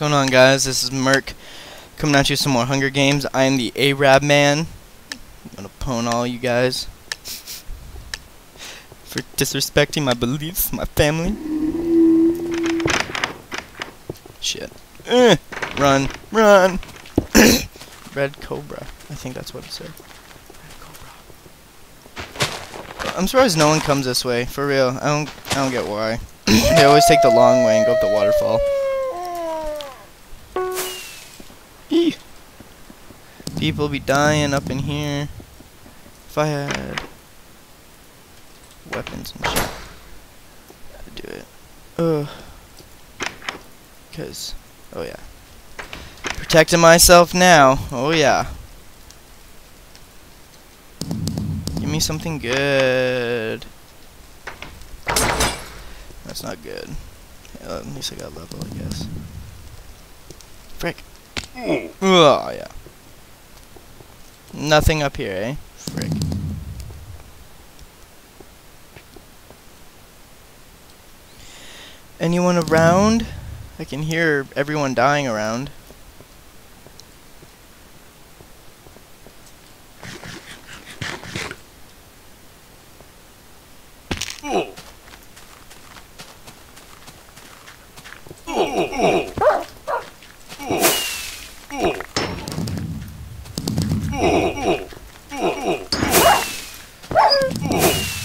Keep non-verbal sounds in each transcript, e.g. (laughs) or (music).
going on guys? This is Merk coming at you with some more Hunger Games. I am the Arab man. I'm gonna pwn all you guys for disrespecting my beliefs, my family. Shit. Eh, run, run. (coughs) Red Cobra. I think that's what it said. Red Cobra. I'm surprised no one comes this way. For real. I don't I don't get why. (coughs) they always take the long way and go up the waterfall. People be dying up in here. If I had weapons and shit, I'd do it. Ugh. Cause, oh yeah. Protecting myself now. Oh yeah. Give me something good. That's not good. At least I got level, I guess. Frick. Oh, yeah. Nothing up here, eh? Frick. Anyone around? I can hear everyone dying around.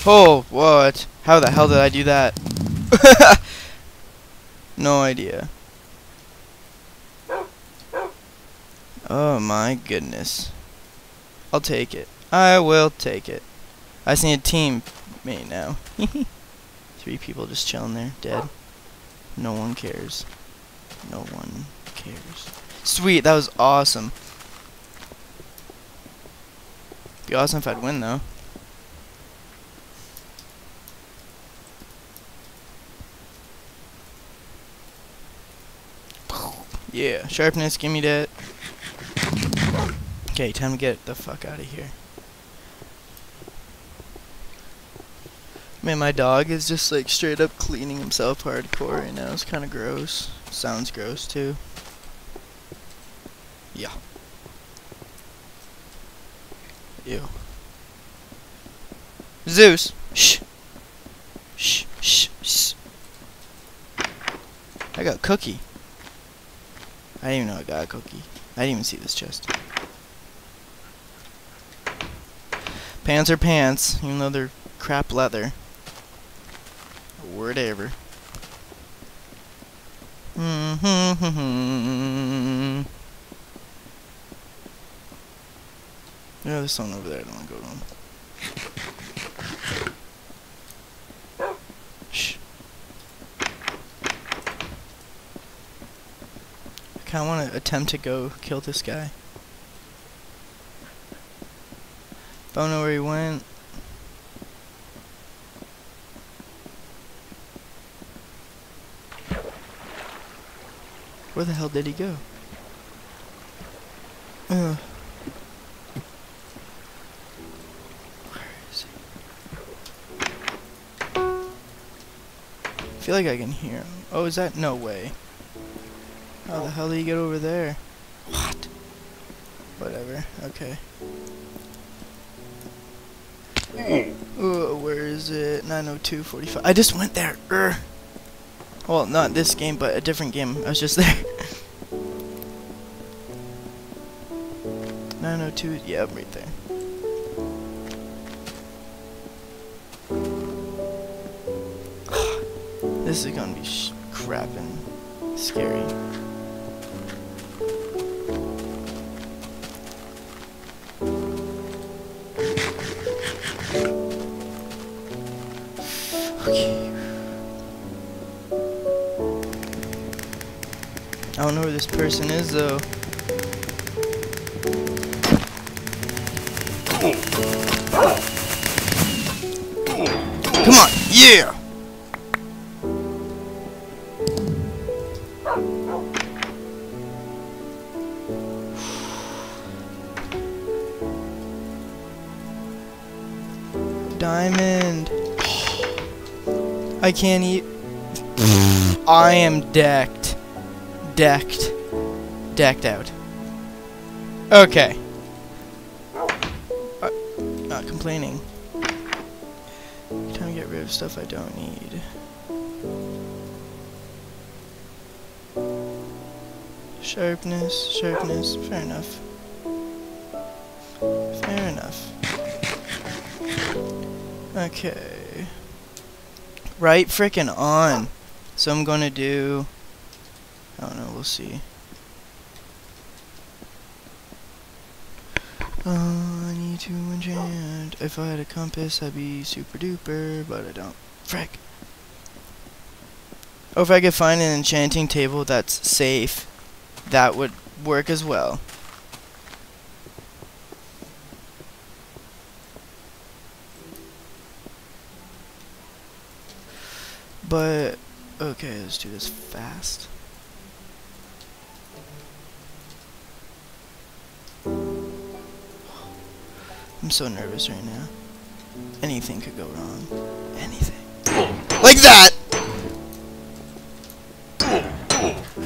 Oh, what? How the hell did I do that? (laughs) no idea. Oh my goodness. I'll take it. I will take it. I need a teammate now. (laughs) Three people just chilling there, dead. No one cares. No one cares. Sweet, that was awesome. Be awesome if I'd win though. Yeah, sharpness, give me that. Okay, time to get the fuck out of here. Man, my dog is just like straight up cleaning himself hardcore right now. It's kind of gross. Sounds gross too. Yeah. Ew. Zeus! Shh! Shh, shh, shh. I got cookie. I didn't even know I got a cookie. I didn't even see this chest. Pants are pants, even though they're crap leather. Whatever. Mm-hmm. (laughs) Yeah, there's someone over there. I don't want to go to him. Kind of want to attempt to go kill this guy. Don't know where he went. Where the hell did he go? Ugh. Where is he? I feel like I can hear him. Oh, is that? No way. How the hell do you get over there? What? Whatever. Okay. Oh, where is it? 902.45. I just went there. Urgh. Well, not this game, but a different game. I was just (laughs) there. 902. Yeah, I'm right there. (sighs) this is gonna be sh crapping scary. I don't know where this person is though. Come on, yeah! Diamond. I can't eat. I am decked. Decked. Decked out. Okay. Uh, not complaining. Time to get rid of stuff I don't need. Sharpness, sharpness, fair enough. Fair enough. Okay. Right frickin' on. So I'm gonna do... I don't know, we'll see. I need to enchant. If I had a compass, I'd be super duper, but I don't. Frick. Or if I could find an enchanting table that's safe, that would work as well. But, okay, let's do this fast. I'm so nervous right now. Anything could go wrong. Anything. Like that!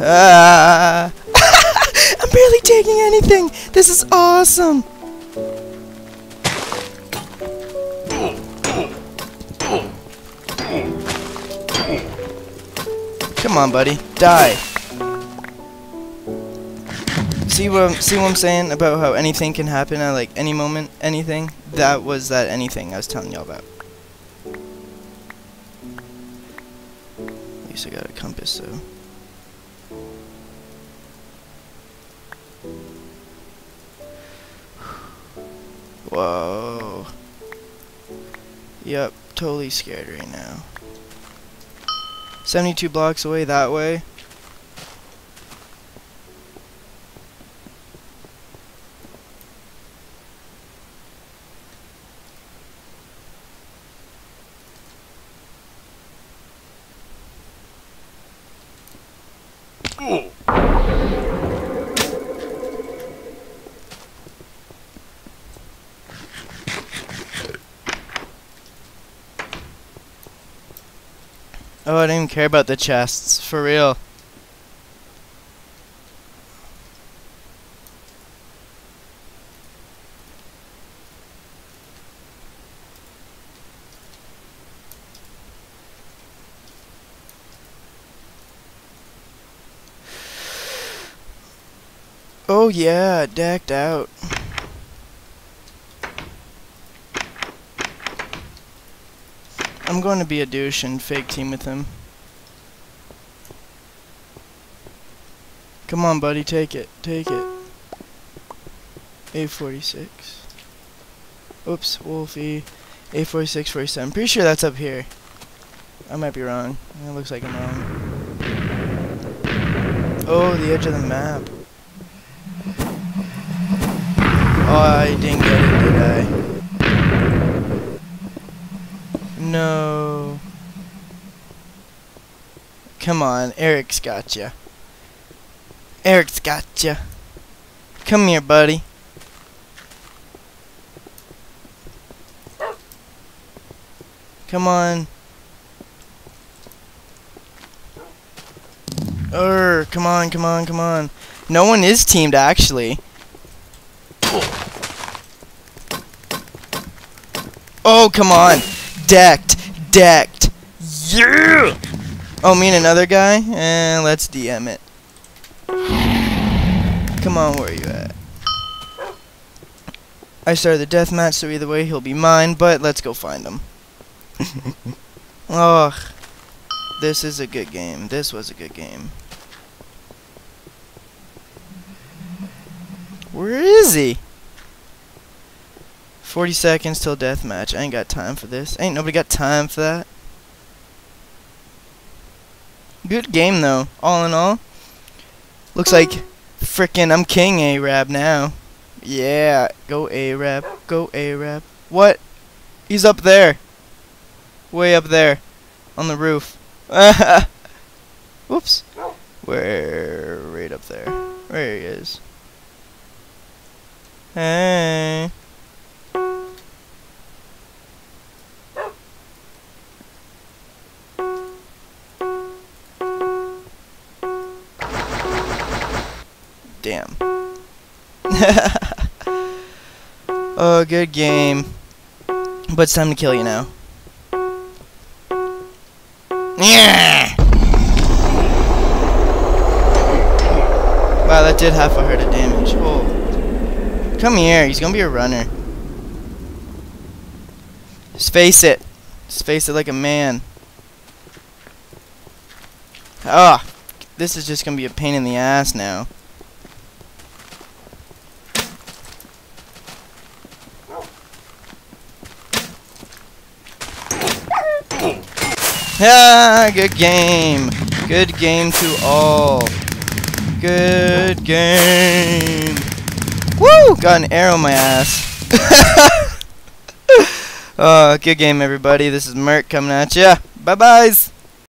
Ah! (laughs) I'm barely taking anything! This is awesome! Come on, buddy. Die. See what see what I'm saying about how anything can happen at like any moment, anything? That was that anything I was telling y'all about. At least I got a compass though. Whoa. Yep, totally scared right now. 72 blocks away that way. Oh, I didn't even care about the chests. For real. Oh yeah, decked out. I'm going to be a douche and fake team with him. Come on, buddy, take it. Take it. A46. Oops, Wolfie. A46, 47. Pretty sure that's up here. I might be wrong. It looks like I'm wrong. Oh, the edge of the map. Oh, Oh, I didn't get it, did I? No. Come on, Eric's got you. Eric's got you. Come here, buddy. Come on. Err, come on, come on, come on. No one is teamed, actually. Oh, come on. Decked. Decked. Yeah! Oh, me and another guy? Eh, let's DM it. Come on, where are you at? I started the death match, so either way he'll be mine, but let's go find him. (laughs) Ugh. This is a good game. This was a good game. Where is he? 40 seconds till deathmatch. I ain't got time for this. Ain't nobody got time for that. Good game though, all in all. Looks like frickin' I'm king Arab now. Yeah, go Arab, go Arab. What? He's up there. Way up there. On the roof. (laughs) Whoops. Where? Right up there. There he is. Hey. Damn. (laughs) oh, good game. But it's time to kill you now. Yeah. Wow, that did half a heart of damage. Oh. Come here, he's gonna be a runner. Just face it. Just face it like a man. Ah, this is just gonna be a pain in the ass now. Ah, good game. Good game to all. Good game. Woo! Got an arrow in my ass. (laughs) uh, good game, everybody. This is Merk coming at ya. Bye-byes.